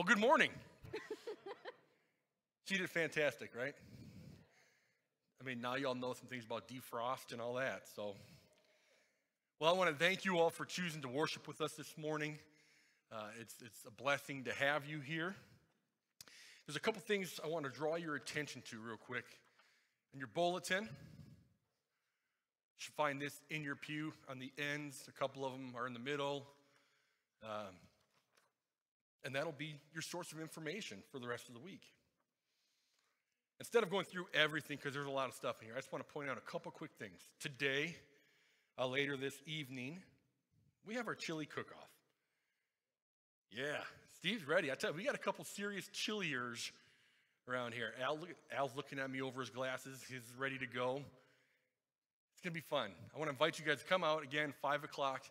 Well, good morning. she did fantastic, right? I mean, now y'all know some things about defrost and all that. So, well, I want to thank you all for choosing to worship with us this morning. Uh, it's, it's a blessing to have you here. There's a couple things I want to draw your attention to real quick. In your bulletin, you should find this in your pew on the ends. A couple of them are in the middle. Um, and that'll be your source of information for the rest of the week. Instead of going through everything, because there's a lot of stuff in here, I just want to point out a couple quick things. Today, uh, later this evening, we have our chili cook off. Yeah, Steve's ready. I tell you, we got a couple serious chilliers around here. Al, Al's looking at me over his glasses. He's ready to go. It's going to be fun. I want to invite you guys to come out again, 5 o'clock.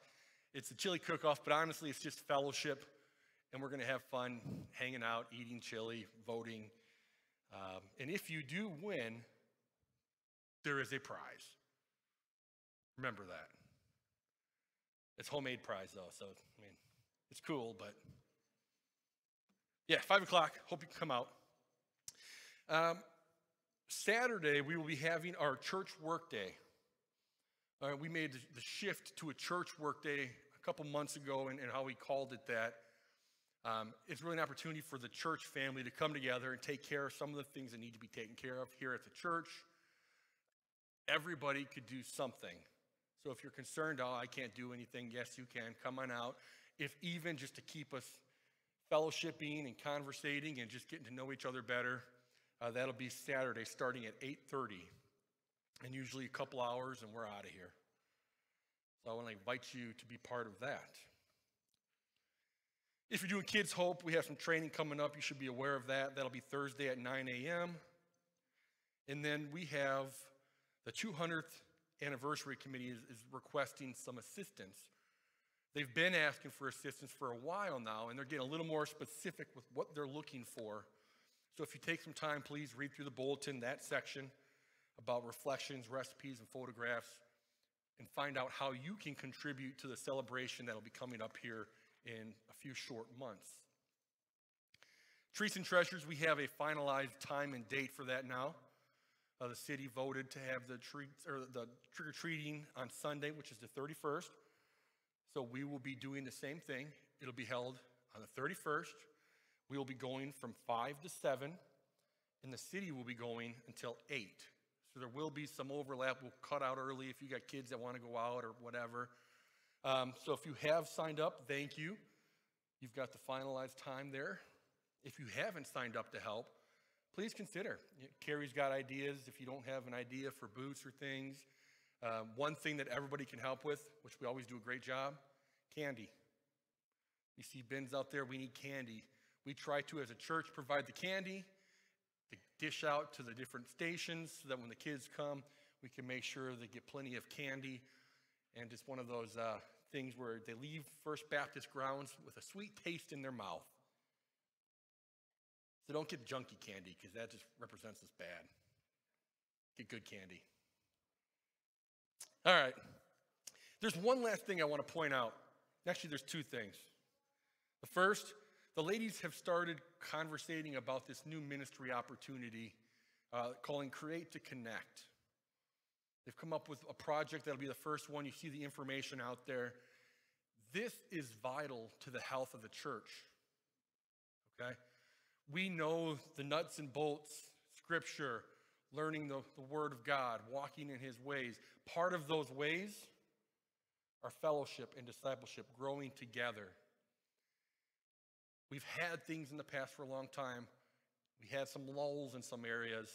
It's a chili cook off, but honestly, it's just fellowship and we're going to have fun hanging out, eating chili, voting. Um, and if you do win, there is a prize. Remember that. It's homemade prize though, so I mean, it's cool, but yeah, five o'clock. Hope you come out. Um, Saturday we will be having our church work day. Uh, we made the shift to a church work day a couple months ago, and, and how we called it that. Um, it's really an opportunity for the church family to come together and take care of some of the things that need to be taken care of here at the church. Everybody could do something. So if you're concerned, oh, I can't do anything, yes, you can. Come on out. If even just to keep us fellowshipping and conversating and just getting to know each other better, uh, that'll be Saturday starting at 8.30 and usually a couple hours and we're out of here. So I want to invite you to be part of that. If you're doing Kids Hope, we have some training coming up. You should be aware of that. That'll be Thursday at 9 a.m. And then we have the 200th anniversary committee is, is, requesting some assistance. They've been asking for assistance for a while now, and they're getting a little more specific with what they're looking for. So if you take some time, please read through the bulletin, that section about reflections, recipes, and photographs, and find out how you can contribute to the celebration that'll be coming up here in a few short months. Treats and Treasures, we have a finalized time and date for that now. Uh, the city voted to have the treats or the trick or treating on Sunday, which is the 31st. So we will be doing the same thing. It'll be held on the 31st. We will be going from 5 to 7, and the city will be going until 8. So there will be some overlap. We'll cut out early if you got kids that want to go out or whatever. Um, so if you have signed up, thank you. You've got the finalized time there. If you haven't signed up to help, please consider. Carrie's got ideas. If you don't have an idea for booths or things, um, one thing that everybody can help with, which we always do a great job, candy. You see bins out there, we need candy. We try to, as a church, provide the candy, to dish out to the different stations so that when the kids come, we can make sure they get plenty of candy and it's one of those uh, things where they leave First Baptist grounds with a sweet taste in their mouth. So don't get junky candy because that just represents us bad. Get good candy. All right. There's one last thing I want to point out. Actually, there's two things. The first, the ladies have started conversating about this new ministry opportunity uh, calling Create to Connect. They've come up with a project that'll be the first one. You see the information out there. This is vital to the health of the church. Okay? We know the nuts and bolts, scripture, learning the, the word of God, walking in his ways. Part of those ways are fellowship and discipleship, growing together. We've had things in the past for a long time. We had some lulls in some areas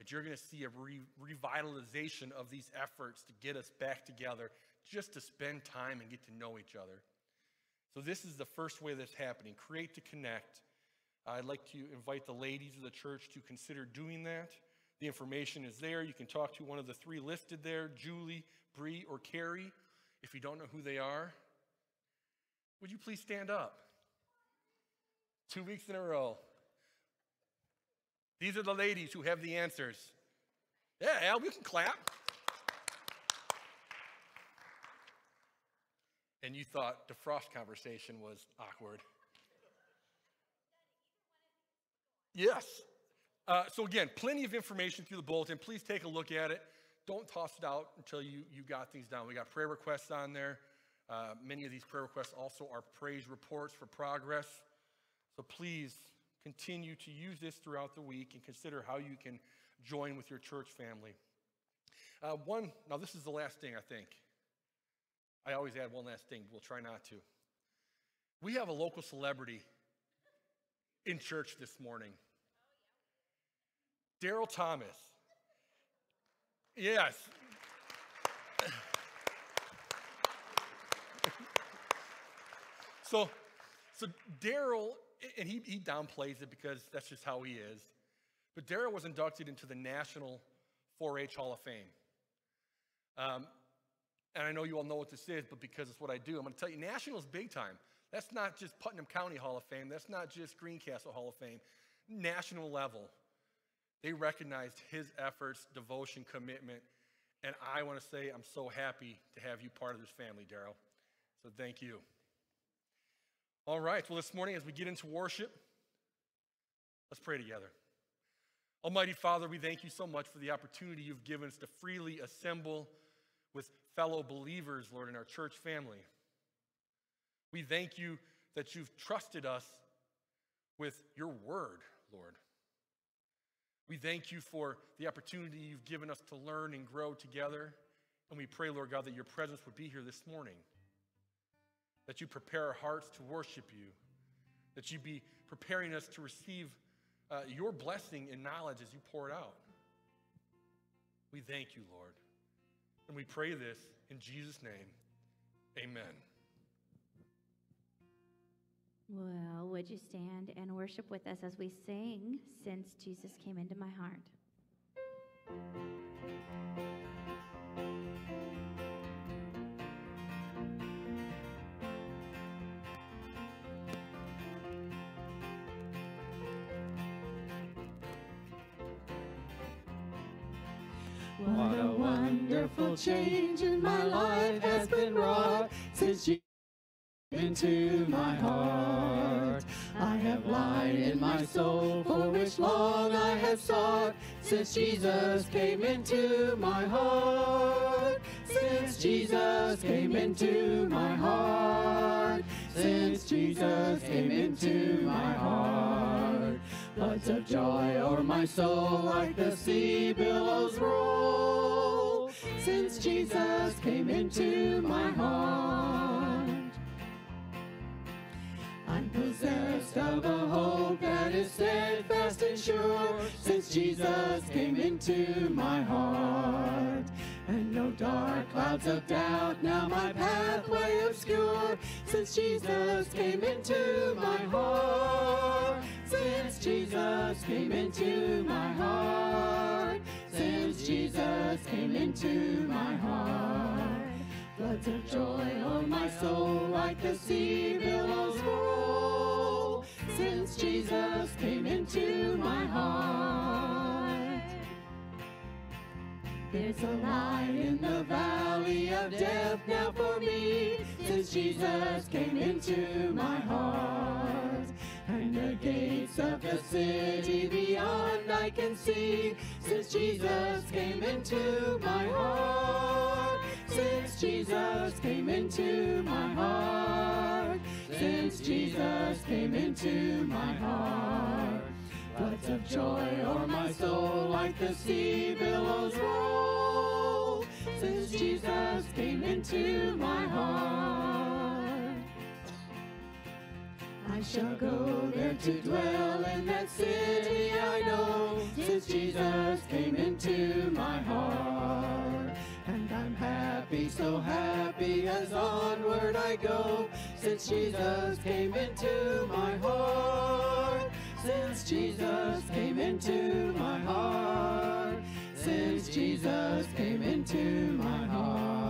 that you're going to see a re- revitalization of these efforts to get us back together, just to spend time and get to know each other. So, this is the first way that's happening create to connect. I'd like to invite the ladies of the church to consider doing that. The information is there. You can talk to one of the three listed there Julie, Bree, or Carrie. If you don't know who they are, would you please stand up? Two weeks in a row. These are the ladies who have the answers. Yeah, Al, we can clap. And you thought the frost conversation was awkward. Yes. Uh, so, again, plenty of information through the bulletin. Please take a look at it. Don't toss it out until you, you got things down. We got prayer requests on there. Uh, many of these prayer requests also are praise reports for progress. So, please continue to use this throughout the week and consider how you can join with your church family. Uh, one, now this is the last thing I think. I always add one last thing. We'll try not to. We have a local celebrity in church this morning. Daryl Thomas. Yes. so, so Daryl, and he, he downplays it because that's just how he is. But Daryl was inducted into the National 4 H Hall of Fame. Um, and I know you all know what this is, but because it's what I do, I'm going to tell you National is big time. That's not just Putnam County Hall of Fame, that's not just Greencastle Hall of Fame. National level. They recognized his efforts, devotion, commitment, and I want to say I'm so happy to have you part of this family, Daryl. So thank you. All right, well, this morning as we get into worship, let's pray together. Almighty Father, we thank you so much for the opportunity you've given us to freely assemble with fellow believers, Lord, in our church family. We thank you that you've trusted us with your word, Lord. We thank you for the opportunity you've given us to learn and grow together. And we pray, Lord God, that your presence would be here this morning, that you prepare our hearts to worship you, that you be preparing us to receive uh, your blessing and knowledge as you pour it out. We thank you, Lord. And we pray this in Jesus' name. Amen. Well, would you stand and worship with us as we sing Since Jesus Came Into My Heart? Wonderful change in my life has been wrought since you came into my heart. I have light in my soul for which long I have sought since Jesus came into my heart. Since Jesus came into my heart. Since Jesus came into my heart. Floods of joy o'er my soul like the sea billows roll. Since Jesus came into my heart. I'm possessed of a hope that is steadfast and sure since Jesus came into my heart. And no dark clouds of doubt now my pathway obscure since Jesus came into my heart. Since Jesus came into my heart. Since Jesus came into my heart. Floods of joy on my soul like the sea billows roll. Since Jesus came into my heart. There's a light in the valley of death now for me. Since Jesus came into my heart. And the gates of the city beyond I can see. Since Jesus came into my heart. Since Jesus came into my heart. Since Jesus came into my heart. Floods of joy o'er my soul like the sea billows roll. Since Jesus came into my heart. Shall go there to dwell in that city I know, since Jesus came into my heart. And I'm happy, so happy as onward I go, since Jesus came into my heart. Since Jesus came into my heart. Since Jesus came into my heart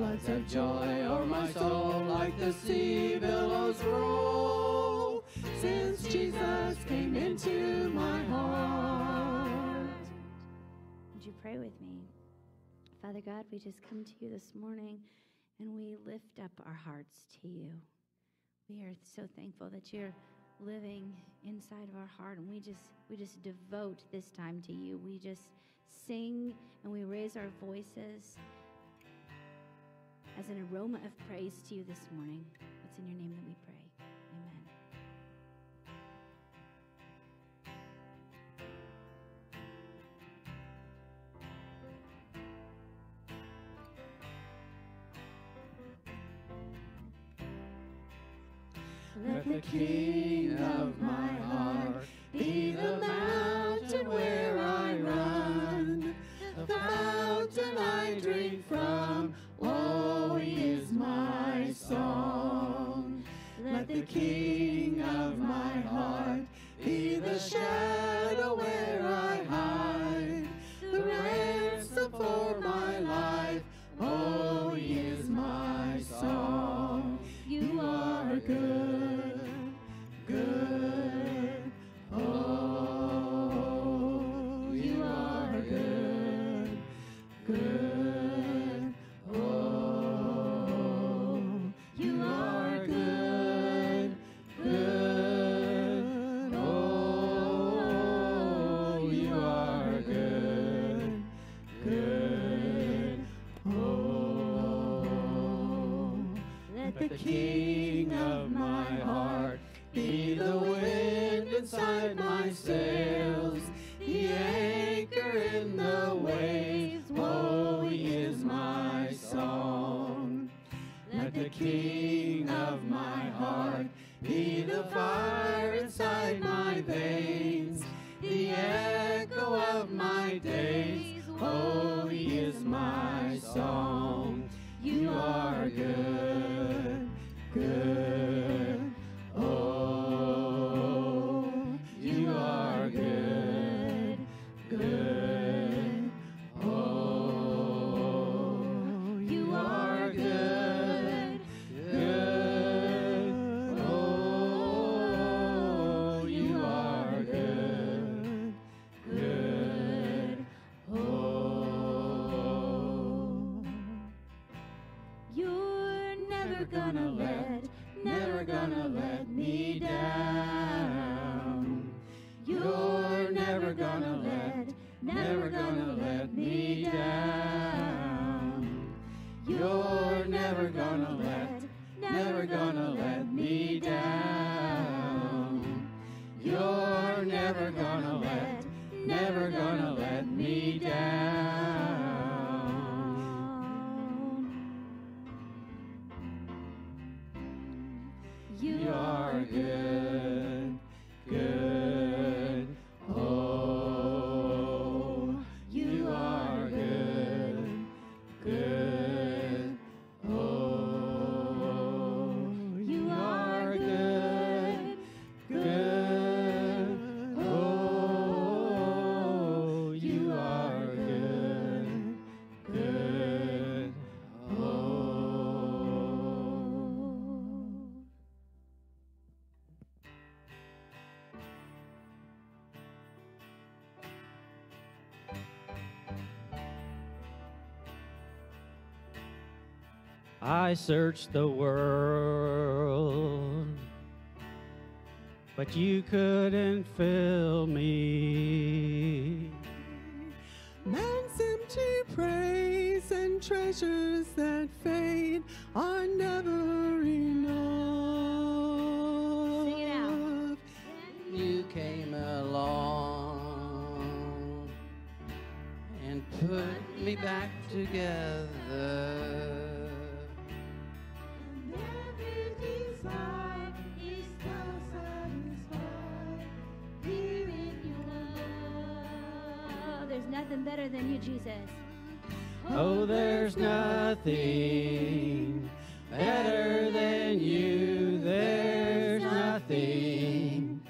floods of joy o'er my soul like the sea billows roll. Since Jesus came into my heart. Would you pray with me? Father God, we just come to you this morning and we lift up our hearts to you. We are so thankful that you're living inside of our heart and we just we just devote this time to you. We just sing and we raise our voices as an aroma of praise to you this morning. It's in your name that we pray. Amen. Let the king of my heart be King of my heart. Be the shepherd. I searched the world, but you couldn't fill me. Man's empty praise and treasures that fade are never enough. You came along and put me back together. better than you, Jesus. Oh, there's nothing better than you. There's nothing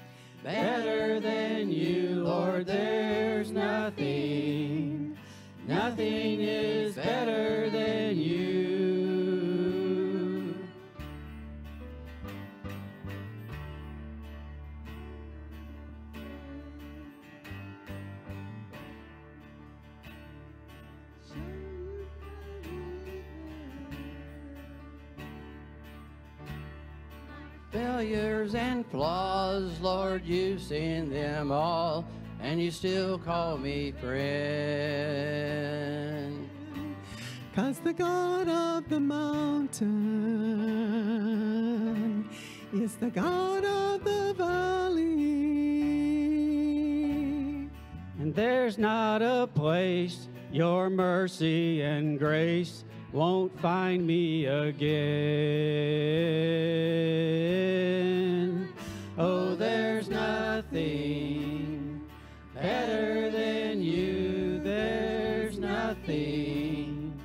better than you, Lord. There's nothing, nothing is. And flaws, Lord, you've seen them all, and you still call me friend. Cause the God of the mountain is the God of the valley. And there's not a place your mercy and grace won't find me again. Oh, there's nothing better than you. There's nothing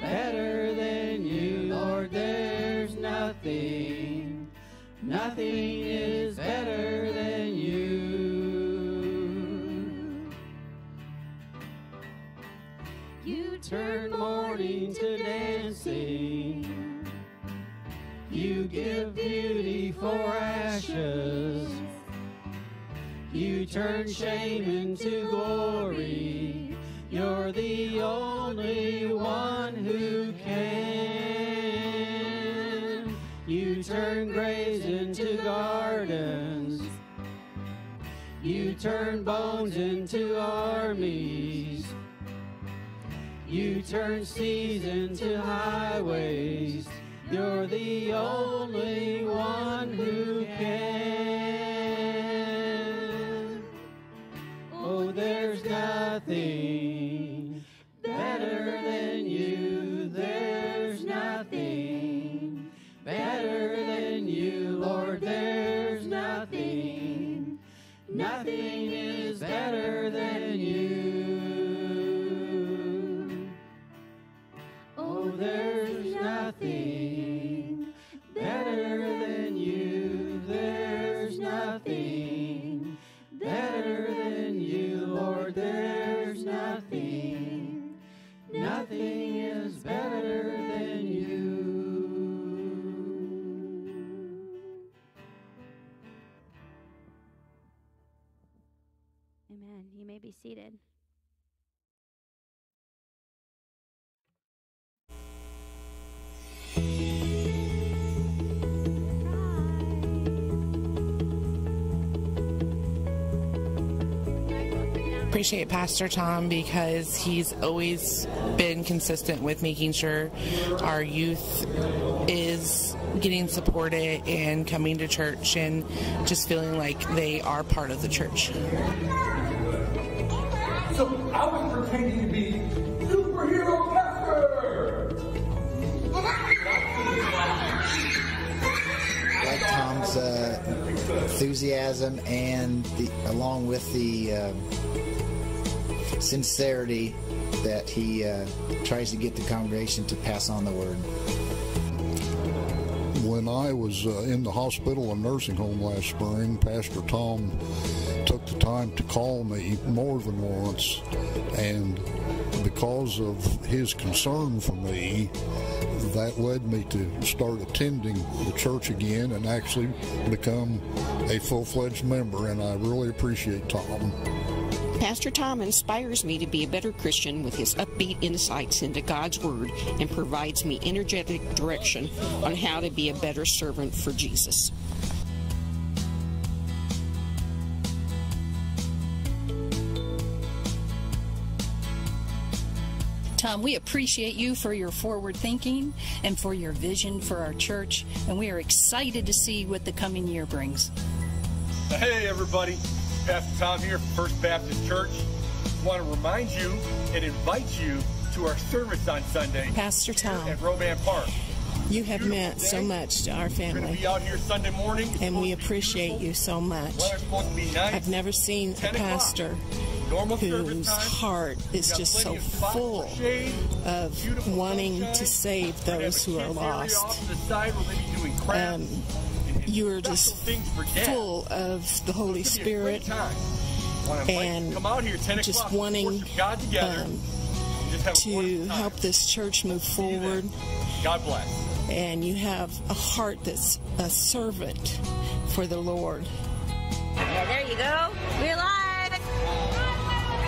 better than you, Lord. There's nothing, nothing is better than you. Turn mourning to dancing. You give beauty for ashes. You turn shame into glory. You're the only one who can. You turn graves into gardens. You turn bones into armies. You turn seas into highways. You're the only one who can. Oh, there's nothing better than you. There's nothing better than you, Lord. There's nothing. Nothing is better than there's nothing better than you. There's nothing better than you, Lord. There's nothing. Nothing is better than you. Amen. You may be seated. Appreciate Pastor Tom because he's always been consistent with making sure our youth is getting supported and coming to church and just feeling like they are part of the church. So I was pretending to be superhero pastor. like Tom's uh, enthusiasm and the, along with the uh, sincerity that he uh, tries to get the congregation to pass on the word. When I was uh, in the hospital and nursing home last spring, Pastor Tom took the time to call me more than once, and because of his concern for me, that led me to start attending the church again and actually become a full-fledged member, and I really appreciate Tom. Pastor Tom inspires me to be a better Christian with his upbeat insights into God's Word and provides me energetic direction on how to be a better servant for Jesus. Tom, we appreciate you for your forward thinking and for your vision for our church, and we are excited to see what the coming year brings. Hey, everybody. Pastor Tom here First Baptist Church. want to remind you and invite you to our service on Sunday Pastor Tom, at Robe-Ann Park. you have meant so much to our We're going to family, be out here Sunday morning. And we supposed to be appreciate you so much. Supposed to be nice. I've never seen a pastor Normal whose heart is just so of full shade, of wanting sunshine. to save We're gonna have those who are lost. off the side where they'll be doing crafts Um, You are just things full of the Holy It's gonna be a great Spirit time. Wanna invite you to and come out here 10 just wanting God together, um, and just have a to help this church move See you then. forward. God bless. And you have a heart that's a servant for the Lord. Yeah, there you go. We're live.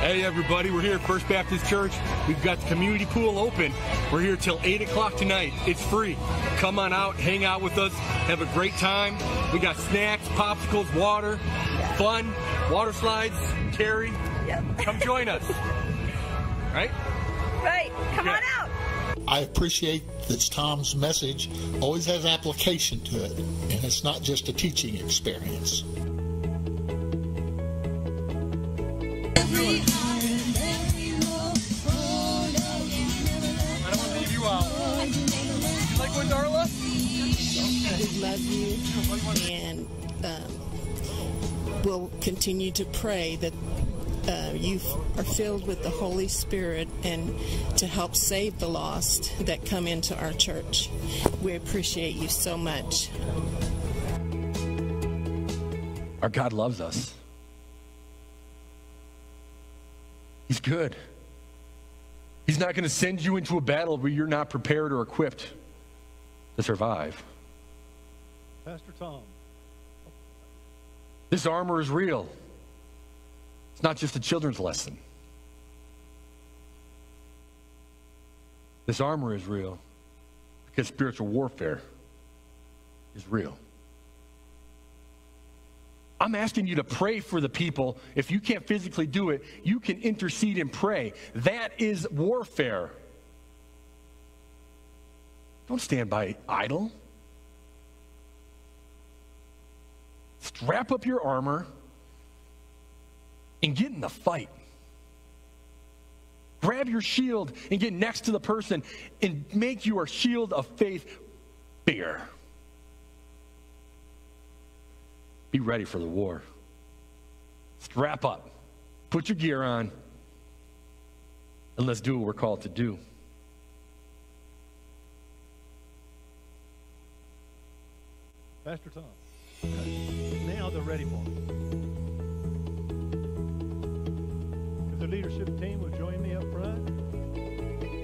Hey, everybody, we're here at First Baptist Church. We've got the community pool open. We're here till 8 o'clock tonight. It's free. Come on out, hang out with us, have a great time. We got snacks, popsicles, water, fun, water slides, Carrie. Yep. Come join us. Right? Right. Come Yeah. on out. I appreciate that Tom's message always has application to it, and it's not just a teaching experience. And um, we'll continue to pray that uh, you are filled with the Holy Spirit and to help save the lost that come into our church. We appreciate you so much. Our God loves us. He's good. He's not going to send you into a battle where you're not prepared or equipped to survive. Pastor Tom. This armor is real. It's not just a children's lesson. This armor is real because spiritual warfare is real. I'm asking you to pray for the people. If you can't physically do it, you can intercede and pray. That is warfare. Don't stand by idle. Strap up your armor and get in the fight. Grab your shield and get next to the person and make your shield of faith bigger. Be ready for the war. Strap up. Put your gear on. And let's do what we're called to do. Pastor Tom. Now they're ready for it. If the leadership team will join me up front.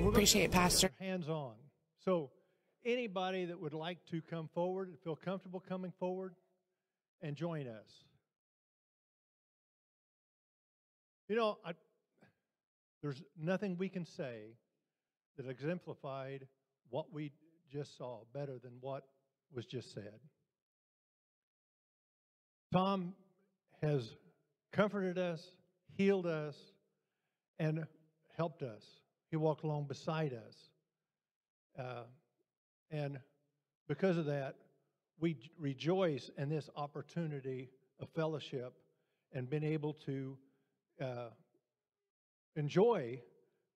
We're Appreciate it, Pastor. Hands on. So, anybody that would like to come forward and feel comfortable coming forward and join us. You know, I, there's nothing we can say that exemplified what we just saw better than what was just said. Tom has comforted us, healed us, and helped us. He walked along beside us. Uh, and because of that, we rejoice in this opportunity of fellowship and being able to uh, enjoy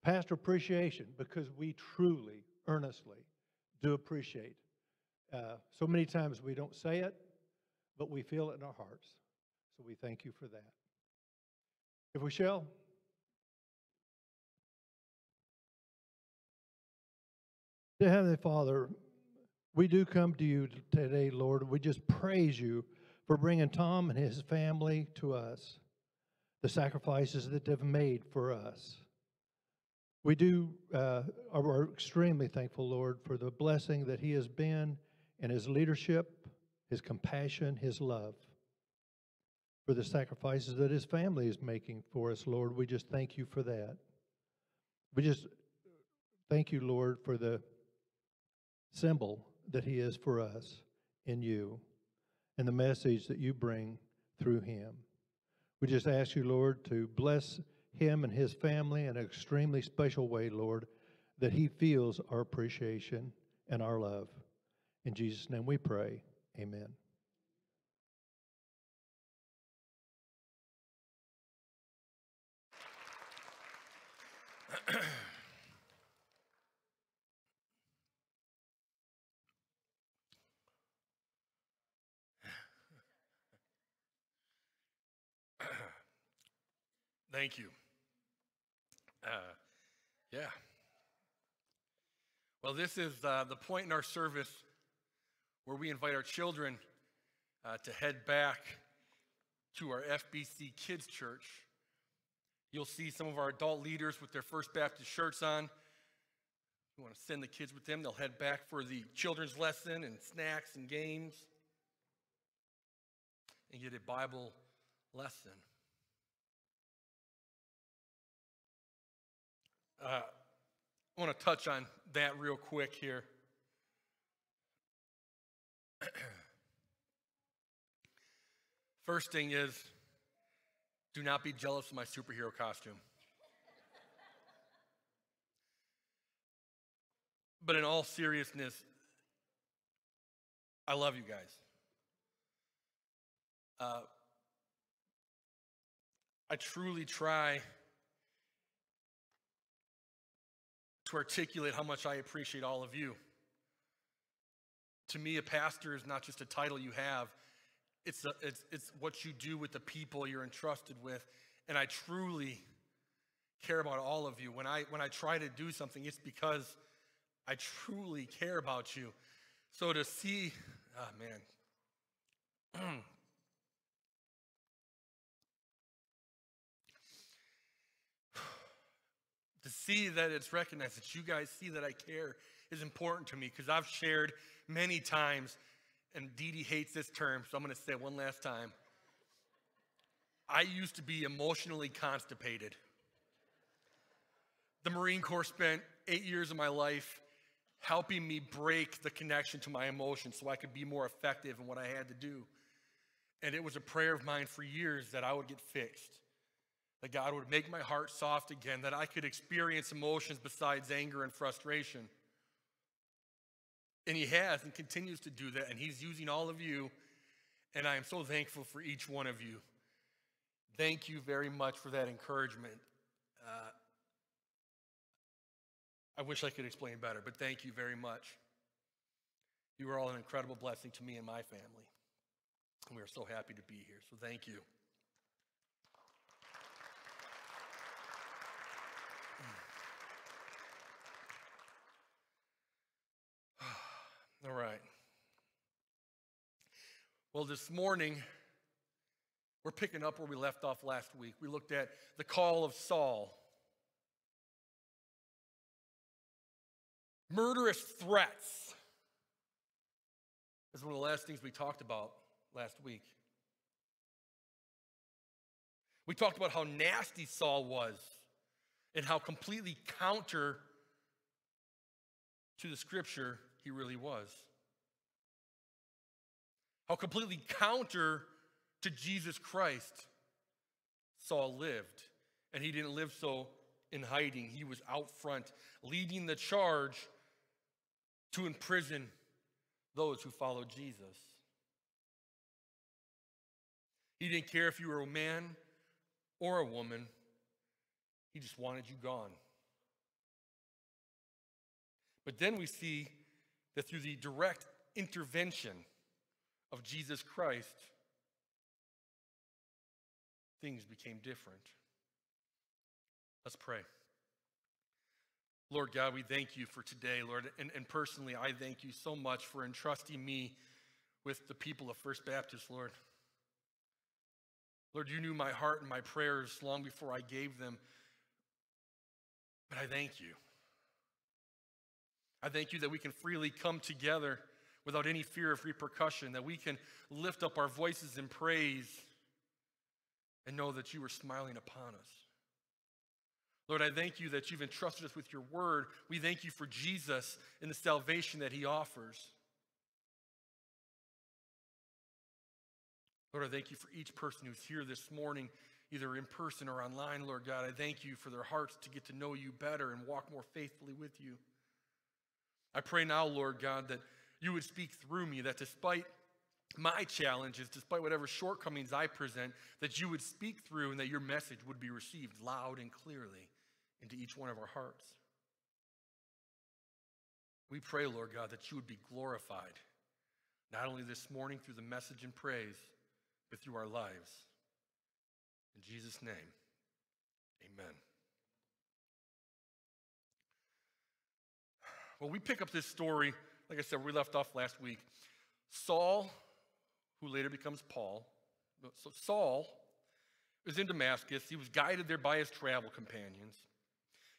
pastor appreciation because we truly, earnestly do appreciate. Uh, so many times we don't say it, but we feel it in our hearts. So we thank you for that. If we shall. Dear Heavenly Father, we do come to you today, Lord. We just praise you for bringing Tom and his family to us, the sacrifices that they've made for us. We do uh, are extremely thankful, Lord, for the blessing that he has been in his leadership, his compassion, his love, for the sacrifices that his family is making for us, Lord. We just thank you for that. We just thank you, Lord, for the symbol that he is for us in you and the message that you bring through him. We just ask you, Lord, to bless him and his family in an extremely special way, Lord, that he feels our appreciation and our love. In Jesus' name we pray. Amen. Thank you. Uh, yeah. Well, this is uh, the point in our service where we invite our children uh, to head back to our FBC Kids Church. You'll see some of our adult leaders with their First Baptist shirts on. You want to send the kids with them, they'll head back for the children's lesson and snacks and games and get a Bible lesson. Uh, I want to touch on that real quick here. First thing is, do not be jealous of my superhero costume. But in all seriousness, I love you guys. Uh, I truly try to articulate how much I appreciate all of you. To me, a pastor is not just a title you have, it's, a, it's, it's what you do with the people you're entrusted with. And I truly care about all of you. When I, when I try to do something, it's because I truly care about you. So to see, oh man. to see that it's recognized, that you guys see that I care is important to me because I've shared many times, and Dee Dee hates this term, so I'm going to say it one last time. I used to be emotionally constipated. The Marine Corps spent eight years of my life helping me break the connection to my emotions so I could be more effective in what I had to do. And it was a prayer of mine for years that I would get fixed, that God would make my heart soft again, that I could experience emotions besides anger and frustration. And He has and continues to do that, and He's using all of you, and I am so thankful for each one of you. Thank you very much for that encouragement. Uh, I wish I could explain better, but thank you very much. You are all an incredible blessing to me and my family. And we are so happy to be here. So thank you. All right. Well, this morning, we're picking up where we left off last week. We looked at the call of Saul. Murderous threats This is one of the last things we talked about last week. We talked about how nasty Saul was and how completely counter to the scripture he really was. How completely counter to Jesus Christ Saul lived. And he didn't live so in hiding, he was out front, leading the charge to imprison those who followed Jesus. He didn't care if you were a man or a woman, he just wanted you gone. But then we see that through the direct intervention of Jesus Christ, things became different. Let's pray. Lord God, we thank you for today, Lord. And, and personally, I thank you so much for entrusting me with the people of First Baptist, Lord. Lord, you knew my heart and my prayers long before I gave them. But I thank you. I thank you that we can freely come together without any fear of repercussion, that we can lift up our voices in praise and know that you are smiling upon us. Lord, I thank you that you've entrusted us with your word. We thank you for Jesus and the salvation that he offers. Lord, I thank you for each person who's here this morning, either in person or online, Lord God. I thank you for their hearts to get to know you better and walk more faithfully with you. I pray now, Lord God, that you would speak through me, that despite my challenges, despite whatever shortcomings I present, that you would speak through and that your message would be received loud and clearly into each one of our hearts. We pray, Lord God, that you would be glorified, not only this morning through the message and praise, but through our lives. In Jesus' name, amen. Well, we pick up this story, like I said, we left off last week. Saul, who later becomes Paul, so Saul was in Damascus. He was guided there by his travel companions.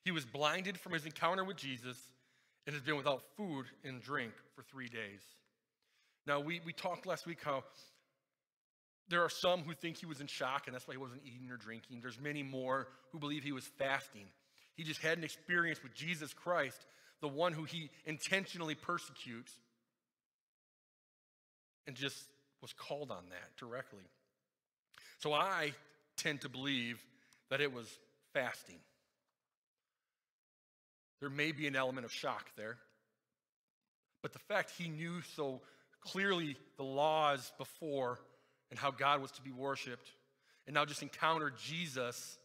He was blinded from his encounter with Jesus and has been without food and drink for three days. Now, we, we talked last week how there are some who think he was in shock and that's why he wasn't eating or drinking. There's many more who believe he was fasting. He just had an experience with Jesus Christ, the one who he intentionally persecutes, and just was called on that directly. So I tend to believe that it was fasting. There may be an element of shock there. But the fact he knew so clearly the laws before and how God was to be worshiped, and now just encountered Jesus,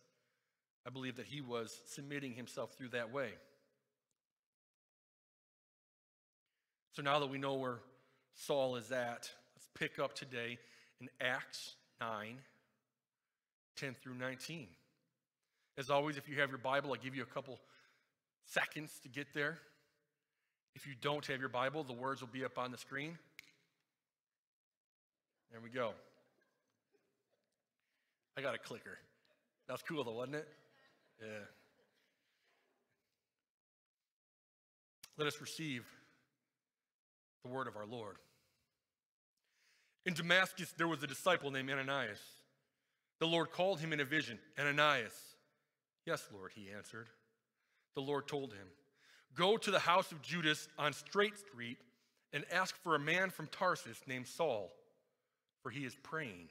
I believe that he was submitting himself through that way. So now that we know where Saul is at, let's pick up today in Acts 9 10 through 19. As always, if you have your Bible, I'll give you a couple seconds to get there. If you don't have your Bible, the words will be up on the screen. There we go. I got a clicker. That's cool though, wasn't it? Yeah. Let us receive the word of our Lord. In Damascus, there was a disciple named Ananias. The Lord called him in a vision Ananias. Yes, Lord, he answered. The Lord told him, Go to the house of Judas on Straight Street and ask for a man from Tarsus named Saul, for he is praying.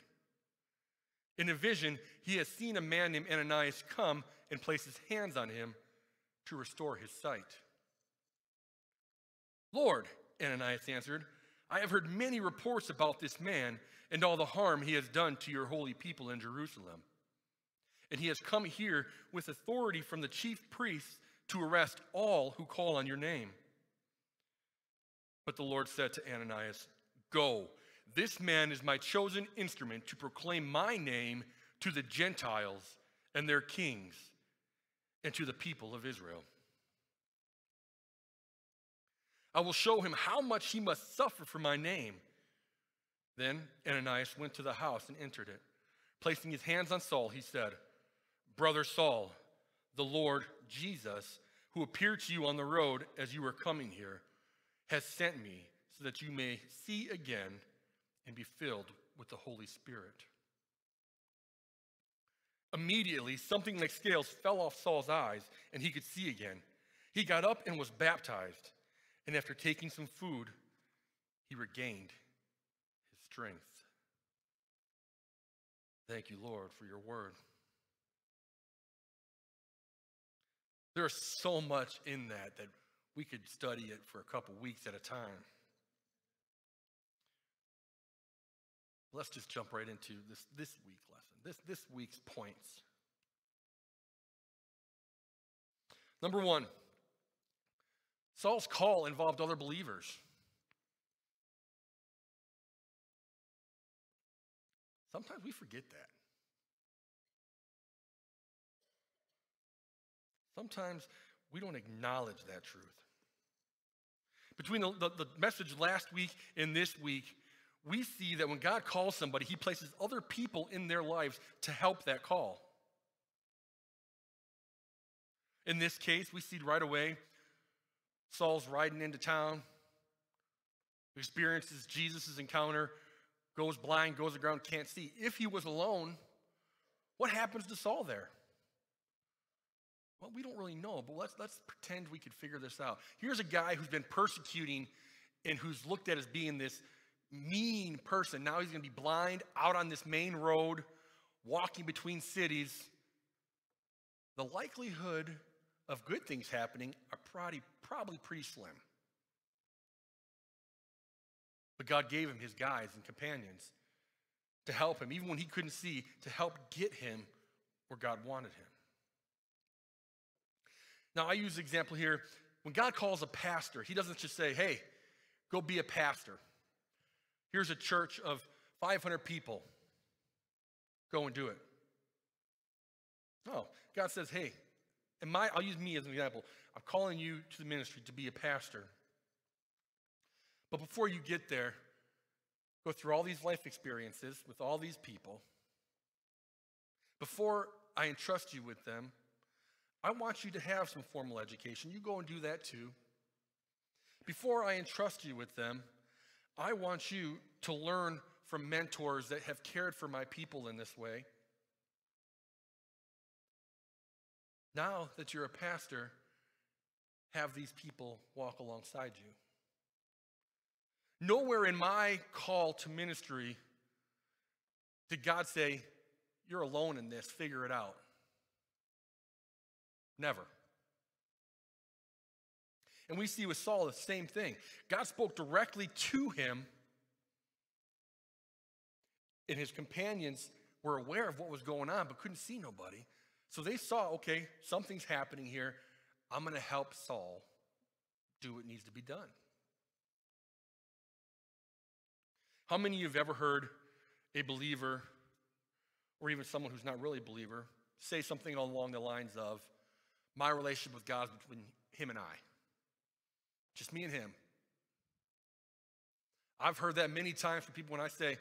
In a vision, he has seen a man named Ananias come and place his hands on him to restore his sight. Lord, Ananias answered, I have heard many reports about this man and all the harm he has done to your holy people in Jerusalem. And he has come here with authority from the chief priests to arrest all who call on your name. But the Lord said to Ananias, Go, this man is my chosen instrument to proclaim my name to the Gentiles and their kings and to the people of Israel. I will show him how much he must suffer for my name. Then Ananias went to the house and entered it. Placing his hands on Saul, he said, Brother Saul, the Lord Jesus, who appeared to you on the road as you were coming here, has sent me so that you may see again and be filled with the Holy Spirit. Immediately, something like scales fell off Saul's eyes, and he could see again. He got up and was baptized, and after taking some food, he regained his strength. Thank you, Lord, for your word. There's so much in that that we could study it for a couple weeks at a time. Let's just jump right into this, this week lesson, this, this week's points. Number one, Saul's call involved other believers. Sometimes we forget that. Sometimes we don't acknowledge that truth. Between the, the, the, message last week and this week, we see that when God calls somebody, he places other people in their lives to help that call. In this case, we see right away Saul's riding into town, experiences Jesus' encounter, goes blind, goes aground, can't see. If he was alone, what happens to Saul there? Well, we don't really know, but let's, let's pretend we could figure this out. Here's a guy who's been persecuting and who's looked at as being this mean person. Now he's going to be blind out on this main road, walking between cities. The likelihood of good things happening are probably, probably pretty slim. But God gave him his guides and companions to help him, even when he couldn't see, to help get him where God wanted him. Now, I use the example here. When God calls a pastor, he doesn't just say, hey, go be a pastor. Here's a church of 500 people. Go and do it. No, God says, hey, and my, I'll use me as an example. I'm calling you to the ministry to be a pastor. But before you get there, go through all these life experiences with all these people. Before I entrust you with them, I want you to have some formal education. You go and do that too. Before I entrust you with them, I want you to learn from mentors that have cared for my people in this way. Now that you're a pastor, have these people walk alongside you. Nowhere in my call to ministry did God say, You're alone in this, figure it out. Never. And we see with Saul the same thing. God spoke directly to him, and his companions were aware of what was going on, but couldn't see nobody. So they saw, okay, something's happening here. I'm going to help Saul do what needs to be done. How many of you have ever heard a believer, or even someone who's not really a believer, say something along the lines of, My relationship with God is between him and I? Just me and him. I've heard that many times from people when I say,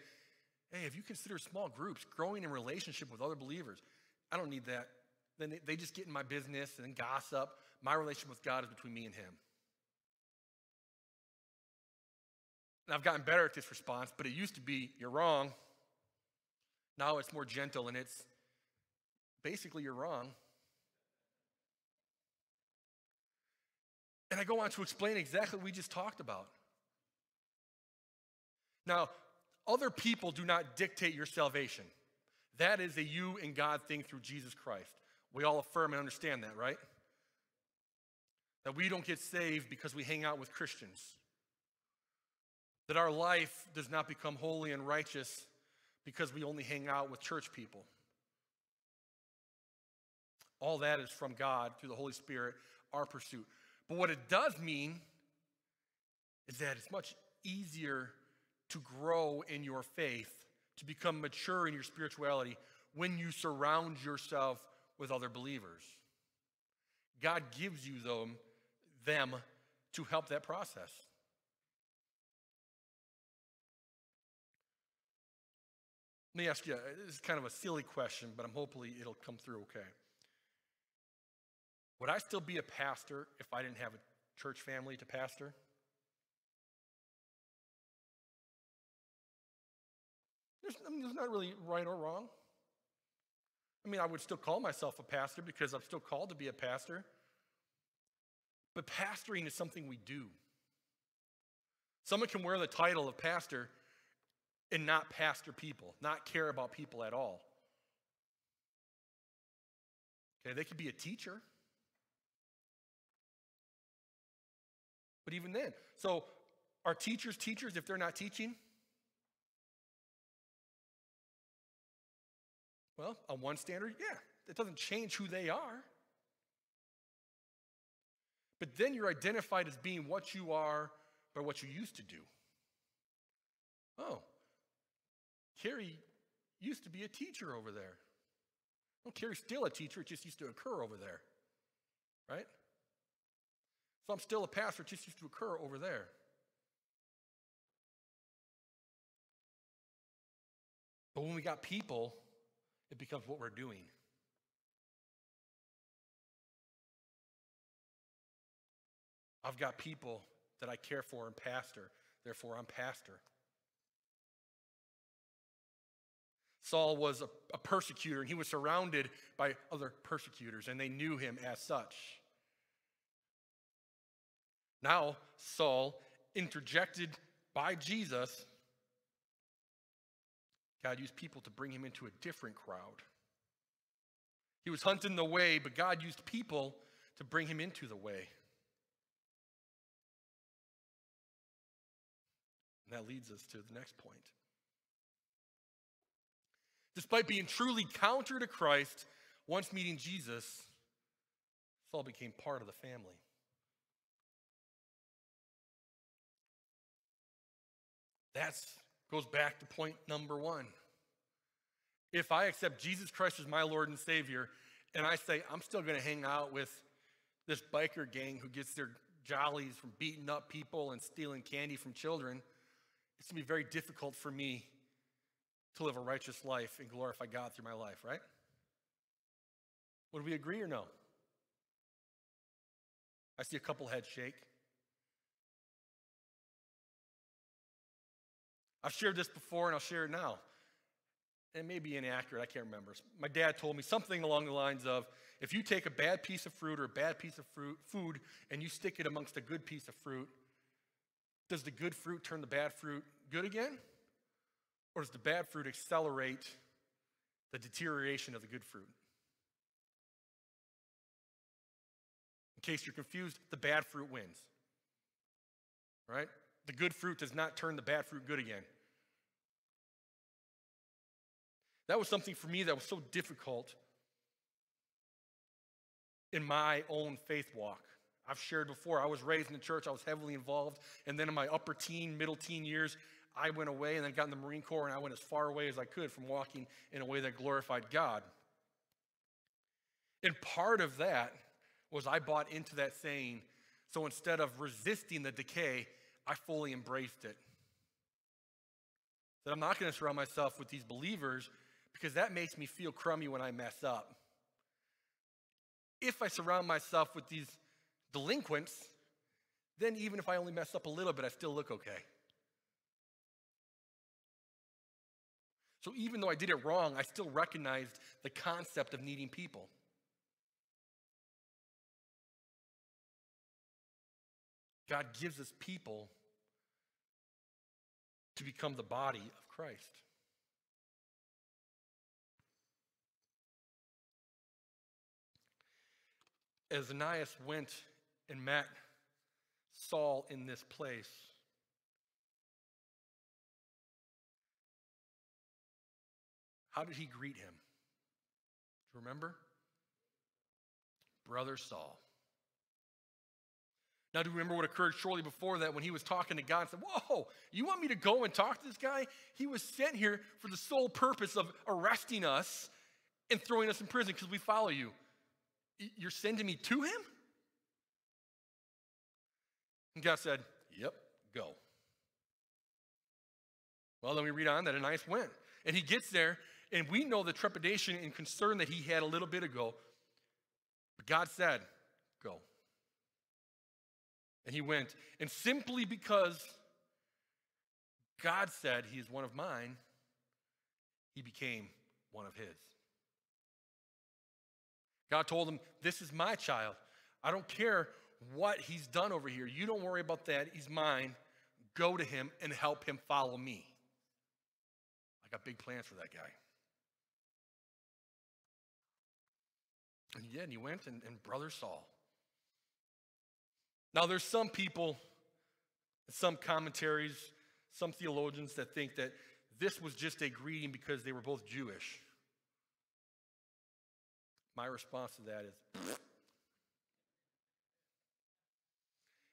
Hey, if you consider small groups, growing in relationship with other believers, I don't need that. Then they just get in my business and gossip. My relationship with God is between me and him. And I've gotten better at this response, but it used to be, you're wrong. Now it's more gentle and it's basically, you're wrong. And I go on to explain exactly what we just talked about. Now, other people do not dictate your salvation. That is a you and God thing through Jesus Christ. We all affirm and understand that, right? That we don't get saved because we hang out with Christians. That our life does not become holy and righteous because we only hang out with church people. All that is from God through the Holy Spirit, our pursuit. But what it does mean is that it's much easier to grow in your faith, to become mature in your spirituality when you surround yourself with other believers. God gives you them, them to help that process. Let me ask you, this is kind of a silly question, but I'm hopefully it'll come through okay. Would I still be a pastor if I didn't have a church family to pastor? There's, I mean, there's not really right or wrong. I mean, I would still call myself a pastor because I'm still called to be a pastor. But pastoring is something we do. Someone can wear the title of pastor and not pastor people, not care about people at all. Okay, they could be a teacher. But even then, so are teachers teachers if they're not teaching? Well, on one standard, yeah, it doesn't change who they are. But then you're identified as being what you are by what you used to do. Oh, Carrie used to be a teacher over there. Well, Carrie's still a teacher, it just used to occur over there. Right? So I'm still a pastor, it just used to occur over there. But when we got people, it becomes what we're doing. I've got people that I care for and pastor, therefore I'm pastor. Saul was a, a, persecutor and he was surrounded by other persecutors, and they knew him as such. Now, Saul, interjected by Jesus, God used people to bring him into a different crowd. He was hunting the way, but God used people to bring him into the way. And that leads us to the next point. Despite being truly counter to Christ, once meeting Jesus, Saul became part of the family. That goes back to point number one. If I accept Jesus Christ as my Lord and Savior, and I say, I'm still going to hang out with this biker gang who gets their jollies from beating up people and stealing candy from children, it's going to be very difficult for me to live a righteous life and glorify God through my life, right? Would we agree or no? I see a couple heads shake. I've shared this before and I'll share it now. it may be inaccurate, I can't remember. My dad told me something along the lines of if you take a bad piece of fruit or a bad piece of fruit, food and you stick it amongst a good piece of fruit, does the good fruit turn the bad fruit good again? Or does the bad fruit accelerate the deterioration of the good fruit? In case you're confused, the bad fruit wins. Right? The good fruit does not turn the bad fruit good again. That was something for me that was so difficult in my own faith walk. I've shared before, I was raised in the church, I was heavily involved, and then in my upper teen, middle teen years, I went away and then got in the Marine Corps, and I went as far away as I could from walking in a way that glorified God. And part of that was I bought into that saying, so instead of resisting the decay, I fully embraced it. That I'm not going to surround myself with these believers because that makes me feel crummy when I mess up. If I surround myself with these delinquents, then even if I only mess up a little bit, I still look okay. So even though I did it wrong, I still recognized the concept of needing people. God gives us people to become the body of Christ. As Ananias went and met Saul in this place, how did he greet him? Do you remember? Brother Saul. Now, do you remember what occurred shortly before that when he was talking to God and said, Whoa, you want me to go and talk to this guy? He was sent here for the sole purpose of arresting us and throwing us in prison because we follow you. You're sending me to him? And God said, Yep, go. Well, then we read on that Ananias went. And he gets there, and we know the trepidation and concern that he had a little bit ago. But God said. And he went. And simply because God said he is one of mine, he became one of his. God told him, This is my child. I don't care what he's done over here. You don't worry about that. He's mine. Go to him and help him follow me. I got big plans for that guy. And he did. And he went and, and brother Saul. Now, there's some people, some commentaries, some theologians that think that this was just a greeting because they were both Jewish. My response to that is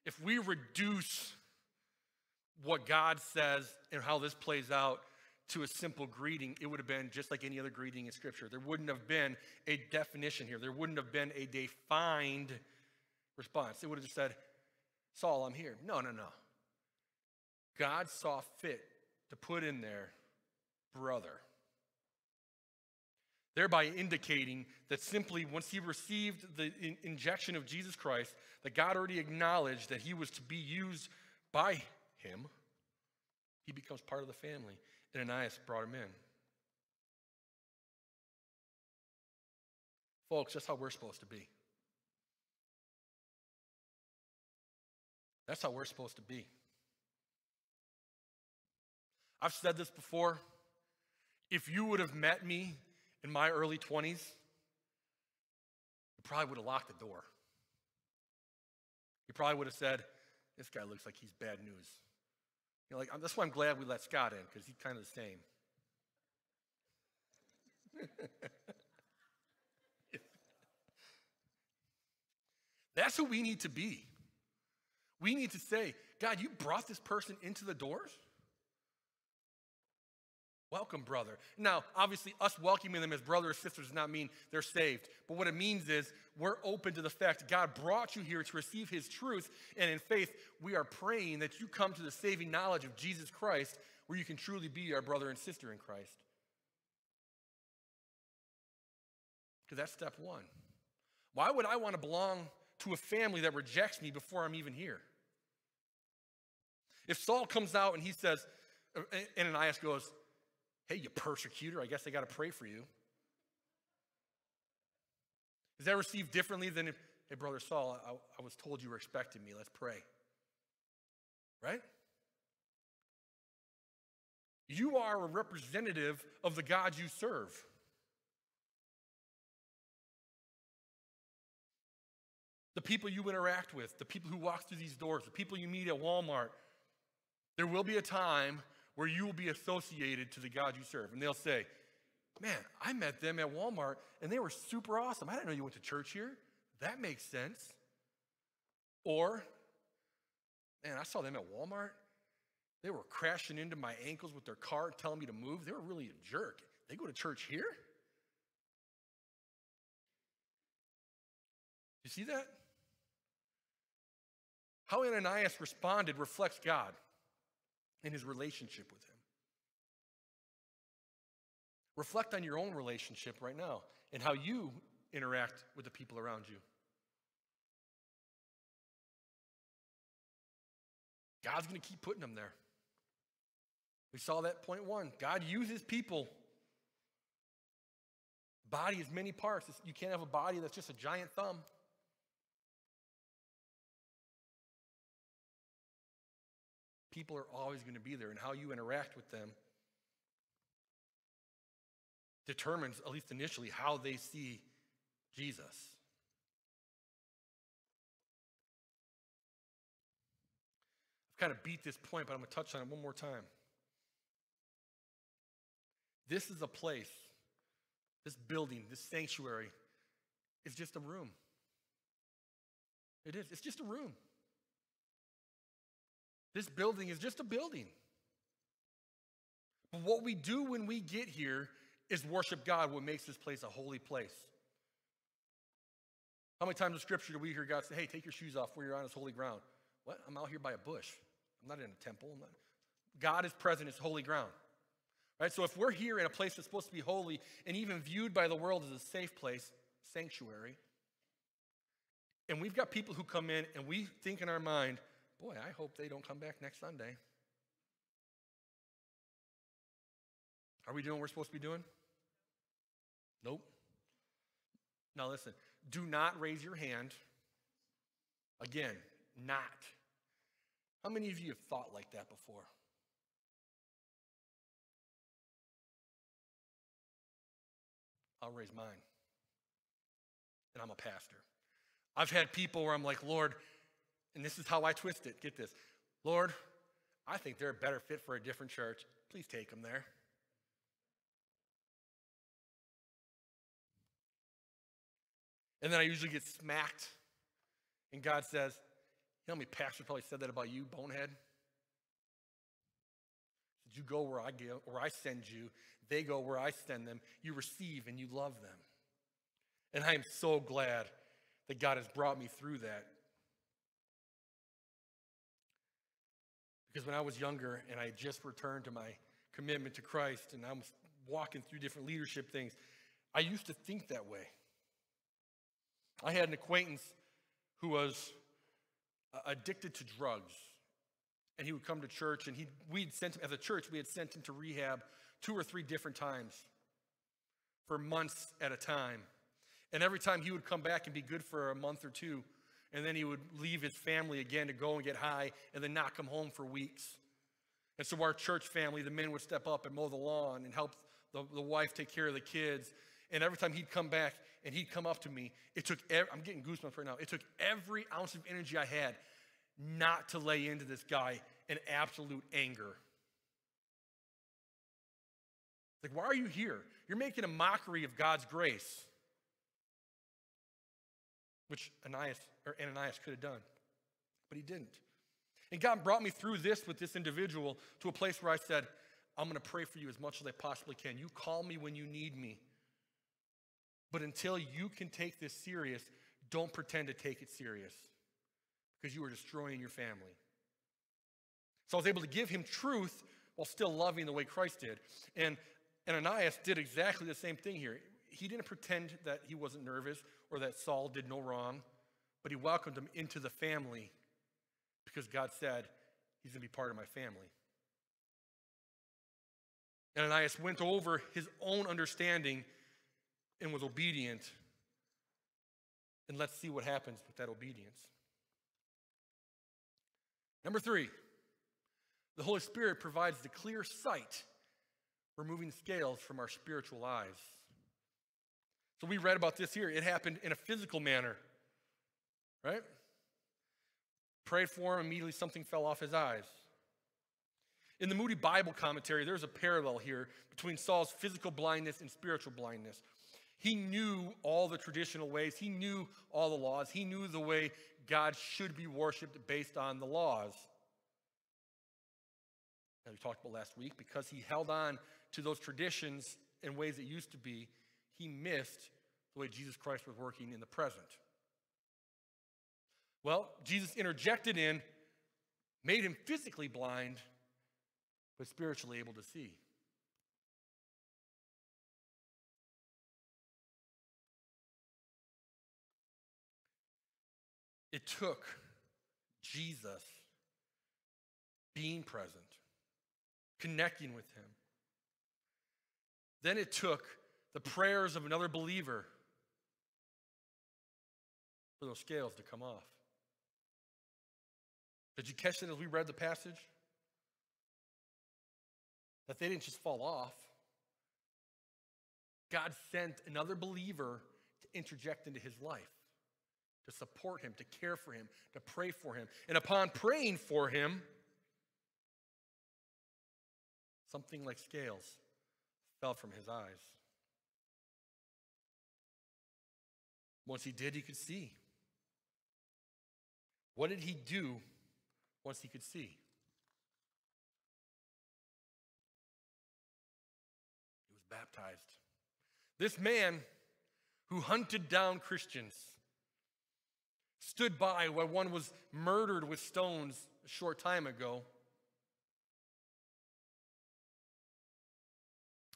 if we reduce what God says and how this plays out to a simple greeting, it would have been just like any other greeting in Scripture. There wouldn't have been a definition here, there wouldn't have been a defined response. It would have just said, Saul, I'm here. No, no, no. God saw fit to put in there, brother. Thereby indicating that simply once he received the in- injection of Jesus Christ, that God already acknowledged that he was to be used by him, he becomes part of the family. And Ananias brought him in. Folks, that's how we're supposed to be. That's how we're supposed to be. I've said this before. If you would have met me in my early 20s, you probably would have locked the door. You probably would have said, This guy looks like he's bad news. You know, like, that's why I'm glad we let Scott in, because he's kind of the same. That's who we need to be. We need to say, God, you brought this person into the doors? Welcome, brother. Now, obviously, us welcoming them as brothers or sisters does not mean they're saved. But what it means is we're open to the fact God brought you here to receive his truth. And in faith, we are praying that you come to the saving knowledge of Jesus Christ where you can truly be our brother and sister in Christ. Because that's step one. Why would I want to belong to a family that rejects me before I'm even here? If Saul comes out and he says, and Ananias goes, Hey, you persecutor, I guess I got to pray for you. Is that received differently than if, hey, Brother Saul, I, I was told you were expecting me. Let's pray. Right? You are a representative of the God you serve. The people you interact with, the people who walk through these doors, the people you meet at Walmart, there will be a time where you will be associated to the God you serve. And they'll say, Man, I met them at Walmart and they were super awesome. I didn't know you went to church here. That makes sense. Or, man, I saw them at Walmart. They were crashing into my ankles with their car, telling me to move. They were really a jerk. They go to church here? You see that? How Ananias responded reflects God and his relationship with him. Reflect on your own relationship right now and how you interact with the people around you. God's going to keep putting them there. We saw that point one. God uses people. Body is many parts. You can't have a body that's just a giant thumb. People are always going to be there, and how you interact with them determines, at least initially, how they see Jesus. I've kind of beat this point, but I'm going to touch on it one more time. This is a place, this building, this sanctuary is just a room. It is, it's just a room. This building is just a building. But what we do when we get here is worship God, what makes this place a holy place. How many times in Scripture do we hear God say, hey, take your shoes off where you're on His holy ground? What? I'm out here by a bush. I'm not in a temple. God is present, it's holy ground. Right? So if we're here in a place that's supposed to be holy and even viewed by the world as a safe place, sanctuary, and we've got people who come in and we think in our mind, boy, I hope they don't come back next Sunday. Are we doing what we're supposed to be doing? Nope. Now listen, do not raise your hand. Again, not. How many of you have thought like that before? I'll raise mine. And I'm a pastor. I've had people where I'm like, Lord, and this is how I twist it. Get this. Lord, I think they're a better fit for a different church. Please take them there. And then I usually get smacked. And God says, You know how many pastors probably said that about you, bonehead? Did you go where I go, where I send you? They go where I send them. You receive and you love them. And I am so glad that God has brought me through that. Because when I was younger and I just returned to my commitment to Christ and I was walking through different leadership things, I used to think that way. I had an acquaintance who was uh, addicted to drugs. And he would come to church, and he we'd sent him, as a church, we had sent him to rehab two or three different times for months at a time. And every time he would come back and be good for a month or two, and then he would leave his family again to go and get high and then not come home for weeks. And so our church family, the men would step up and mow the lawn and help the, the wife take care of the kids. And every time he'd come back and he'd come up to me, it took, I'm getting goosebumps right now. It took every ounce of energy I had not to lay into this guy in absolute anger. Like, why are you here? You're making a mockery of God's grace, which Ananias, or Ananias could have done, but he didn't. And God brought me through this with this individual to a place where I said, I'm going to pray for you as much as I possibly can. You call me when you need me. But until you can take this serious, don't pretend to take it serious because you are destroying your family. So I was able to give him truth while still loving the way Christ did. And Ananias did exactly the same thing here. He didn't pretend that he wasn't nervous or that Saul did no wrong, but he welcomed him into the family because God said, He's going to be part of my family. Ananias went over his own understanding and was obedient. And let's see what happens with that obedience. Number three, the Holy Spirit provides the clear sight, removing scales from our spiritual eyes. So we read about this here. It happened in a physical manner, right? Prayed for him, immediately something fell off his eyes. In the Moody Bible commentary, there's a parallel here between Saul's physical blindness and spiritual blindness. He knew all the traditional ways, he knew all the laws, he knew the way God should be worshiped based on the laws. As we talked about last week, because he held on to those traditions in ways it used to be, he missed the way Jesus Christ was working in the present. Well, Jesus interjected in, made him physically blind, but spiritually able to see. It took Jesus being present, connecting with him. Then it took the prayers of another believer for those scales to come off. Did you catch that as we read the passage? That they didn't just fall off. God sent another believer to interject into his life, to support him, to care for him, to pray for him. And upon praying for him, something like scales fell from his eyes. Once he did, he could see. What did he do once he could see? He was baptized. This man who hunted down Christians stood by while one was murdered with stones a short time ago,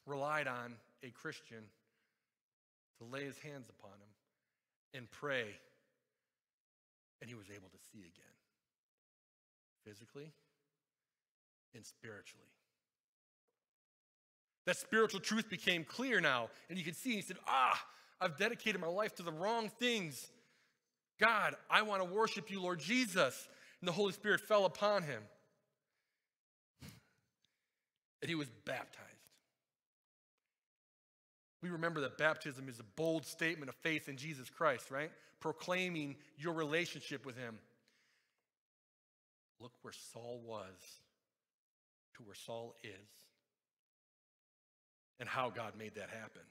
relied on a Christian to lay his hands upon him and pray, and he was able to see again, physically and spiritually. That spiritual truth became clear now, and you could see, he said, Ah, I've dedicated my life to the wrong things. God, I want to worship you, Lord Jesus. And the Holy Spirit fell upon him. And he was baptized. We remember that baptism is a bold statement of faith in Jesus Christ, right? Proclaiming your relationship with him. Look where Saul was to where Saul is and how God made that happen.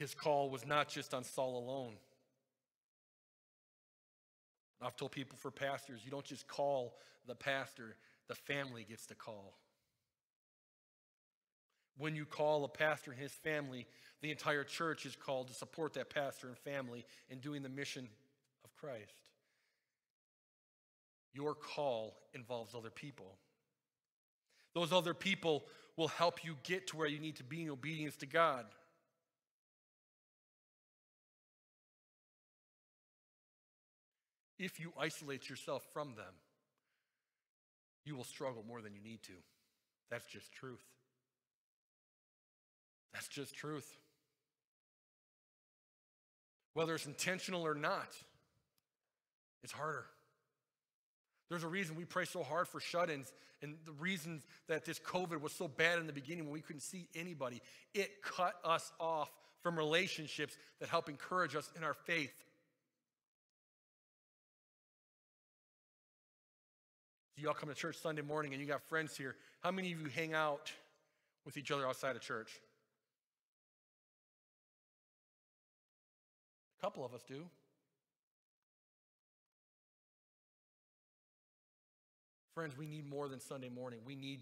His call was not just on Saul alone. I've told people for pastors, you don't just call the pastor, the family gets the call. When you call a pastor and his family, the entire church is called to support that pastor and family in doing the mission of Christ. Your call involves other people. Those other people will help you get to where you need to be in obedience to God. If you isolate yourself from them, you will struggle more than you need to. That's just truth. That's just truth. Whether it's intentional or not, it's harder. There's a reason we pray so hard for shut ins, and the reason that this COVID was so bad in the beginning when we couldn't see anybody. It cut us off from relationships that help encourage us in our faith. So, y'all come to church Sunday morning and you got friends here. How many of you hang out with each other outside of church? Couple of us do. Friends, we need more than Sunday morning. We need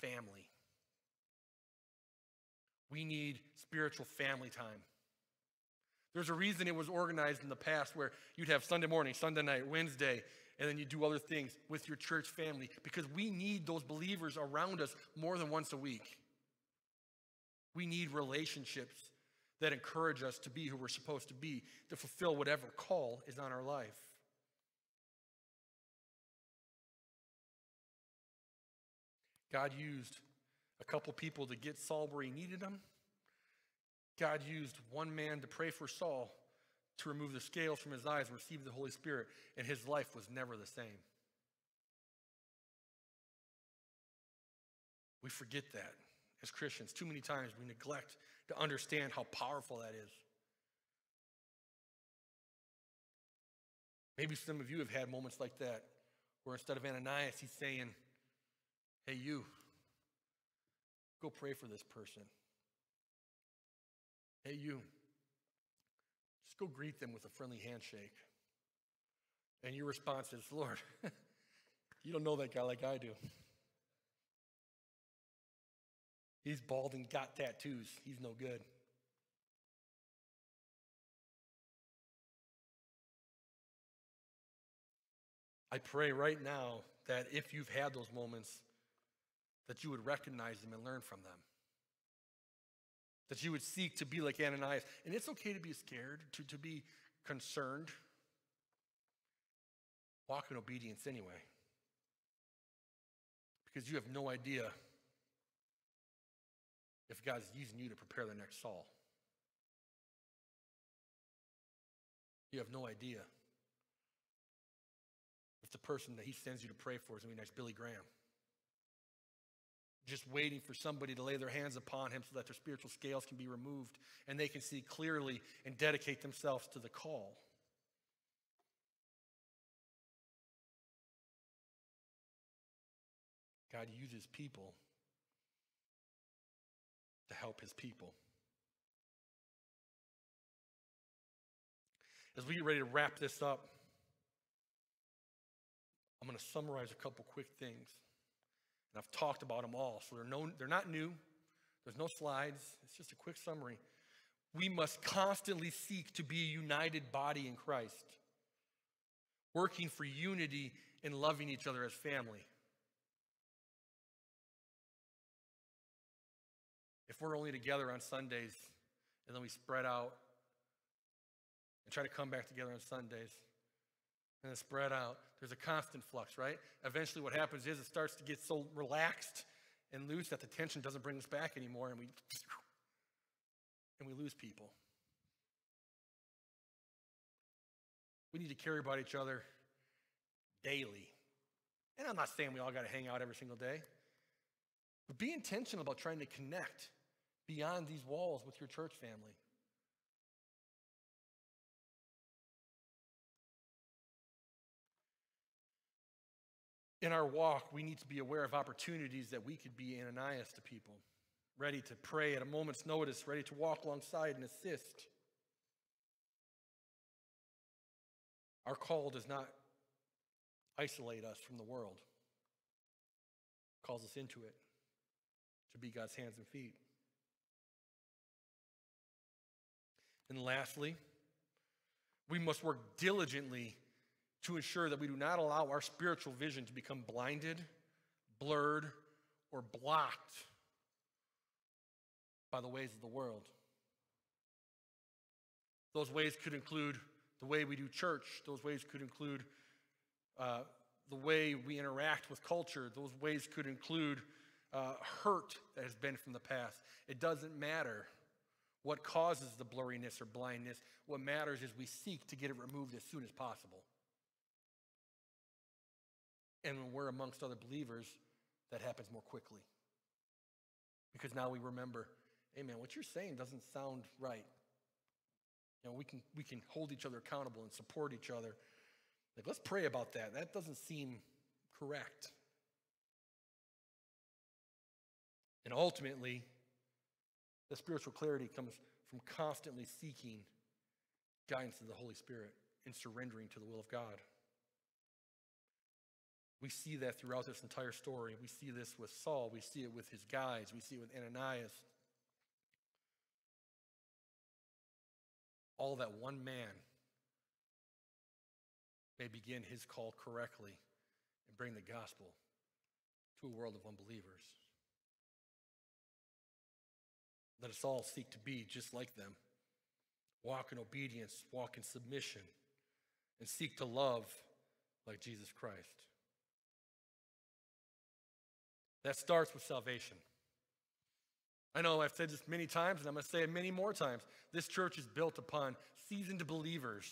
family. We need spiritual family time. There's a reason it was organized in the past where you'd have Sunday morning, Sunday night, Wednesday, and then you do other things with your church family because we need those believers around us more than once a week. We need relationships that encourage us to be who we're supposed to be, to fulfill whatever call is on our life. God used a couple people to get Saul where he needed him. God used one man to pray for Saul to remove the scales from his eyes and receive the Holy Spirit, and his life was never the same. We forget that as Christians. Too many times we neglect to understand how powerful that is. Maybe some of you have had moments like that where instead of Ananias, he's saying, Hey, you, go pray for this person. Hey, you, just go greet them with a friendly handshake. And your response is, Lord, you don't know that guy like I do. He's bald and got tattoos. He's no good. I pray right now that if you've had those moments, that you would recognize them and learn from them. That you would seek to be like Ananias. And it's okay to be scared, to, to be concerned. Walk in obedience anyway. Because you have no idea if God's using you to prepare the next Saul. You have no idea if the person that he sends you to pray for is going to be next Billy Graham. Just waiting for somebody to lay their hands upon him so that their spiritual scales can be removed and they can see clearly and dedicate themselves to the call. God uses people help his people. As we get ready to wrap this up, I'm going to summarize a couple quick things. And I've talked about them all, so they're, no, they're not new. There's no slides. It's just a quick summary. We must constantly seek to be a united body in Christ, working for unity and loving each other as family. If we're only together on Sundays and then we spread out and try to come back together on Sundays and then spread out, there's a constant flux, right? Eventually, what happens is it starts to get so relaxed and loose that the tension doesn't bring us back anymore and we and we lose people. We need to care about each other daily. And I'm not saying we all got to hang out every single day, but be intentional about trying to connect beyond these walls with your church family. In our walk, we need to be aware of opportunities that we could be Ananias to people, ready to pray at a moment's notice, ready to walk alongside and assist. Our call does not isolate us from the world, it calls us into it to be God's hands and feet. And lastly, we must work diligently to ensure that we do not allow our spiritual vision to become blinded, blurred, or blocked by the ways of the world. Those ways could include the way we do church, those ways could include uh, the way we interact with culture, those ways could include uh, hurt that has been from the past. It doesn't matter what causes the blurriness or blindness. What matters is we seek to get it removed as soon as possible. And when we're amongst other believers, that happens more quickly. Because now we remember, hey man, what you're saying doesn't sound right. You know, we can we can hold each other accountable and support each other. Like, let's pray about that. That doesn't seem correct. And ultimately, the spiritual clarity comes from constantly seeking guidance of the Holy Spirit and surrendering to the will of God. We see that throughout this entire story. We see this with Saul. We see it with his guides. We see it with Ananias. All that one man may begin his call correctly and bring the gospel to a world of unbelievers. Let us all seek to be just like them. Walk in obedience, walk in submission, and seek to love like Jesus Christ. That starts with salvation. I know I've said this many times, and I'm going to say it many more times. This church is built upon seasoned believers.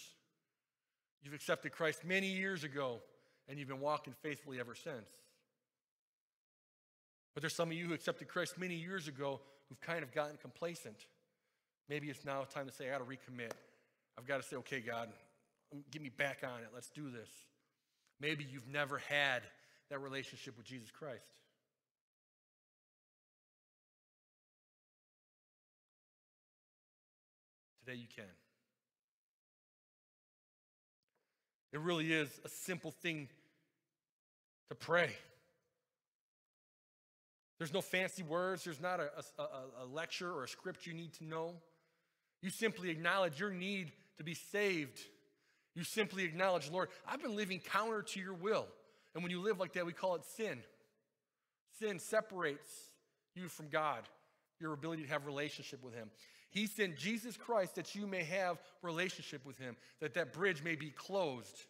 You've accepted Christ many years ago, and you've been walking faithfully ever since. But there's some of you who accepted Christ many years ago who've kind of gotten complacent. Maybe it's now time to say, I got to recommit. I've got to say, okay, God, get me back on it. Let's do this. Maybe you've never had that relationship with Jesus Christ. Today you can. It really is a simple thing to pray. There's no fancy words, there's not a, a, a, lecture or a script you need to know. You simply acknowledge your need to be saved. You simply acknowledge, Lord, I've been living counter to your will. And when you live like that, we call it sin. Sin separates you from God, your ability to have relationship with him. He sent Jesus Christ that you may have relationship with him, that that bridge may be closed.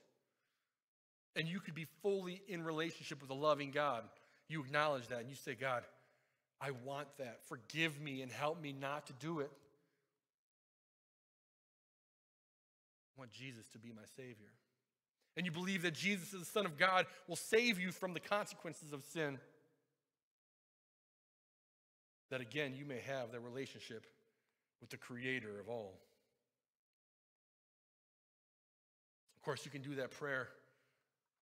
And you could be fully in relationship with a loving God. You acknowledge that and you say, God, I want that. Forgive me and help me not to do it. I want Jesus to be my Savior. And you believe that Jesus, the Son of God, will save you from the consequences of sin. That again, you may have that relationship with the creator of all. Of course, you can do that prayer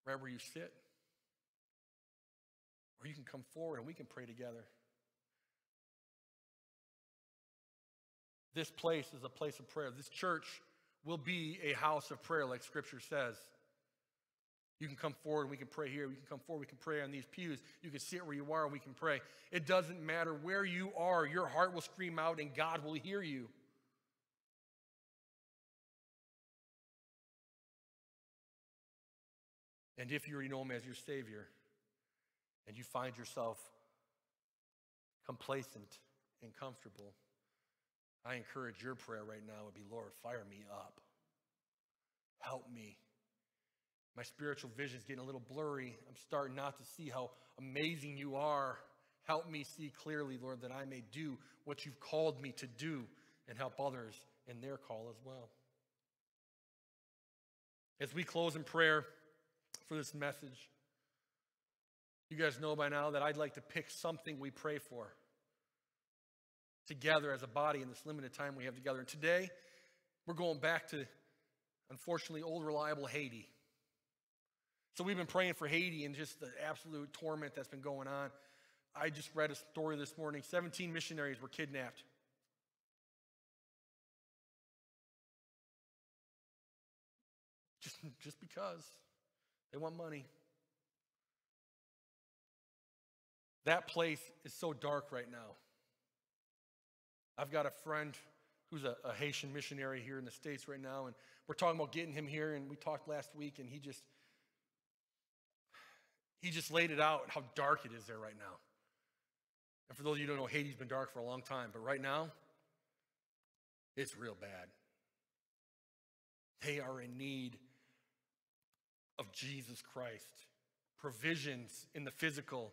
right where you sit, or you can come forward and we can pray together. This place is a place of prayer. This church will be a house of prayer, like Scripture says. You can come forward and we can pray here. You can come forward, we can pray on these pews. You can sit where you are and we can pray. It doesn't matter where you are, your heart will scream out and God will hear you. And if you know Him as your Savior and you find yourself complacent and comfortable, I encourage your prayer right now would be Lord, fire me up. Help me my spiritual vision is getting a little blurry. I'm starting not to see how amazing you are. Help me see clearly, Lord, that I may do what you've called me to do and help others in their call as well. As we close in prayer for this message, you guys know by now that I'd like to pick something we pray for together as a body in this limited time we have together. And today, we're going back to, unfortunately, old reliable Haiti. So we've been praying for Haiti and just the absolute torment that's been going on. I just read a story this morning 17 missionaries were kidnapped. Just, just because they want money. That place is so dark right now. I've got a friend who's a, a Haitian missionary here in the States right now, and we're talking about getting him here, and we talked last week, and he just he just laid it out how dark it is there right now. And for those of you who don't know, Haiti's been dark for a long time, but right now, it's real bad. They are in need of Jesus Christ, provisions in the physical,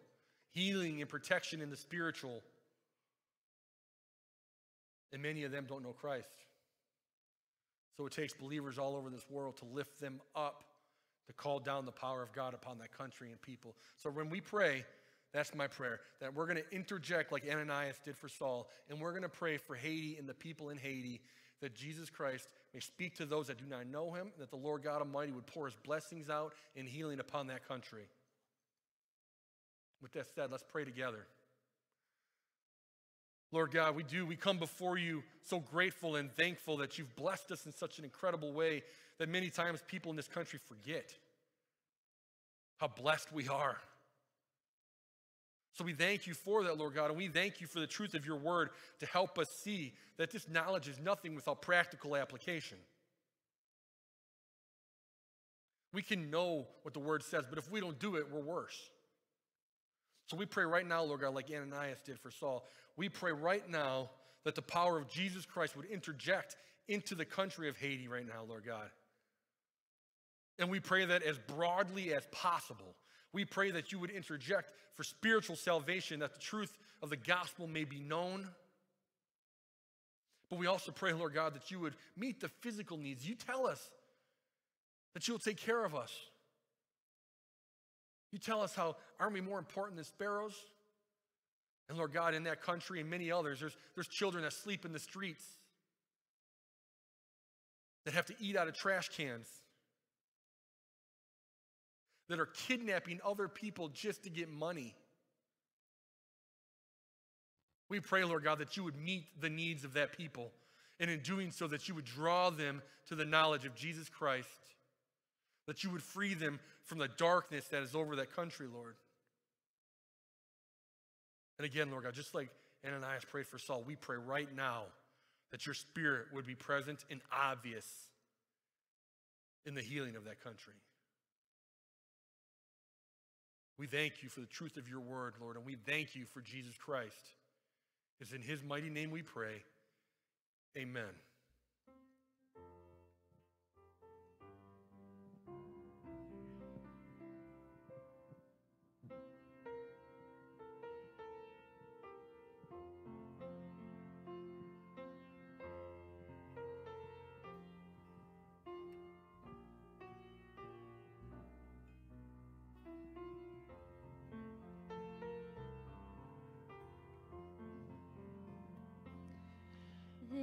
healing and protection in the spiritual. And many of them don't know Christ. So it takes believers all over this world to lift them up to call down the power of God upon that country and people. So when we pray, that's my prayer, that we're going to interject like Ananias did for Saul, and we're going to pray for Haiti and the people in Haiti that Jesus Christ may speak to those that do not know him, and that the Lord God Almighty would pour his blessings out and healing upon that country. With that said, let's pray together. Lord God, we do. We come before you so grateful and thankful that you've blessed us in such an incredible way that many times people in this country forget how blessed we are. So we thank you for that, Lord God, and we thank you for the truth of your word to help us see that this knowledge is nothing without practical application. We can know what the word says, but if we don't do it, we're worse. So we pray right now, Lord God, like Ananias did for Saul. We pray right now that the power of Jesus Christ would interject into the country of Haiti right now, Lord God. And we pray that as broadly as possible. We pray that you would interject for spiritual salvation, that the truth of the gospel may be known. But we also pray, Lord God, that you would meet the physical needs. You tell us that you will take care of us. You tell us how aren't we more important than sparrows? And Lord God, in that country and many others, there's, there's children that sleep in the streets, that have to eat out of trash cans, that are kidnapping other people just to get money. We pray, Lord God, that you would meet the needs of that people, and in doing so, that you would draw them to the knowledge of Jesus Christ, that you would free them from the darkness that is over that country, Lord. And again, Lord God, just like Ananias prayed for Saul, we pray right now that your spirit would be present and obvious in the healing of that country. We thank you for the truth of your word, Lord, and we thank you for Jesus Christ. It's in his mighty name we pray. Amen.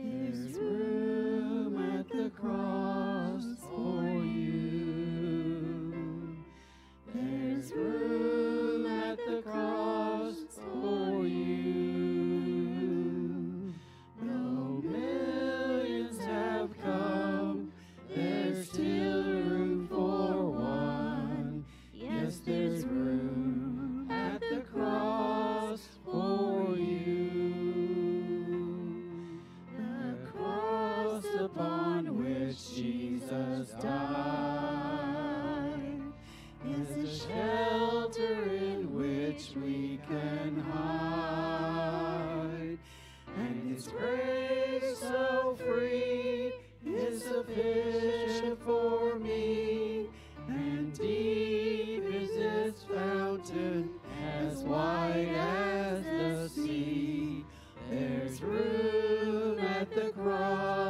There's room There's room at the cross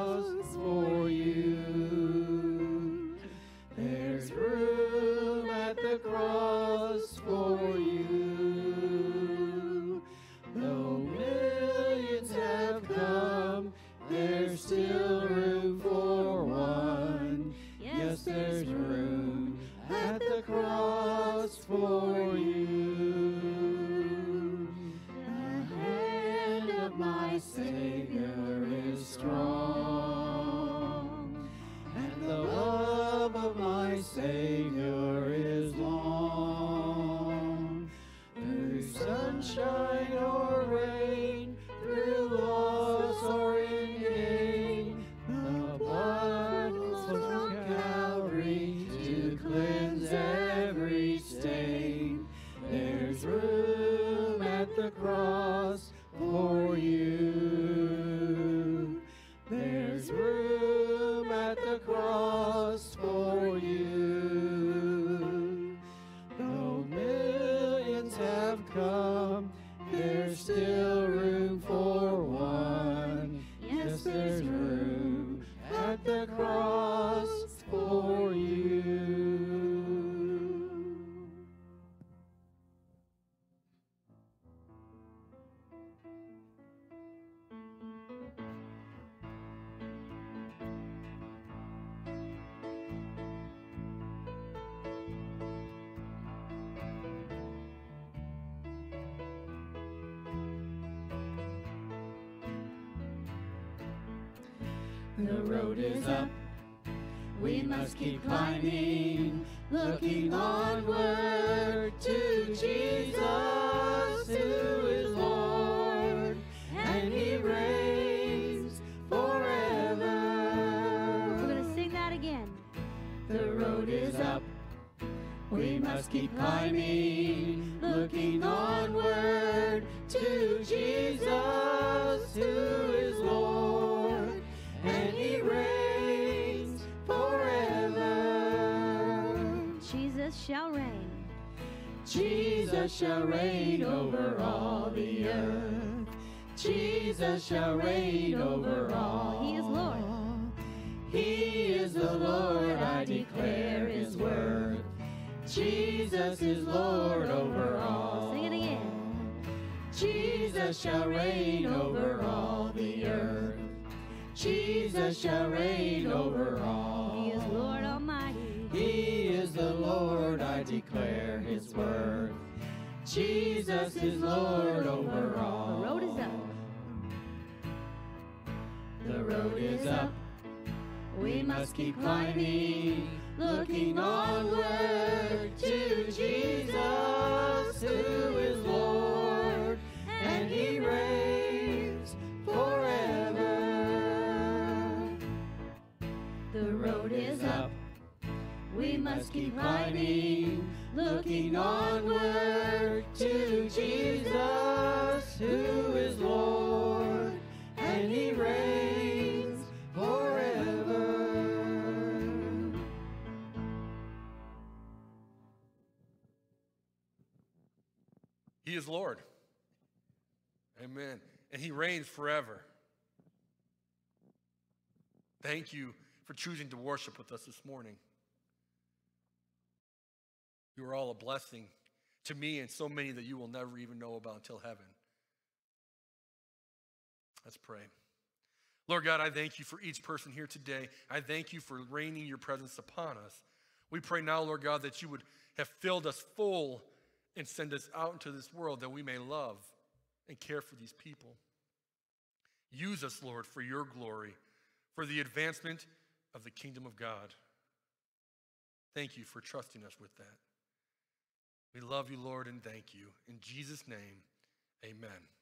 shall reign. Jesus shall reign over all the earth. Jesus shall reign over all. He is Lord. He is the Lord, I declare his word. Jesus is Lord over all. Sing it again. Jesus shall reign over all the earth. Jesus shall reign over all. Jesus is Lord over all. The road is up. The road is up. We must keep climbing, looking onward to Jesus, who is Lord, and he reigns forever. The road is up. We must keep climbing, looking onward to Jesus, who is Lord, and he reigns forever. He is Lord. Amen. And he reigns forever. Thank you for choosing to worship with us this morning. You are all a blessing to me and so many that you will never even know about until heaven. Let's pray. Lord God, I thank you for each person here today. I thank you for raining your presence upon us. We pray now, Lord God, that you would have filled us full and send us out into this world that we may love and care for these people. Use us, Lord, for your glory, for the advancement of the kingdom of God. Thank you for trusting us with that. We love you, Lord, and thank you. In Jesus' name, amen.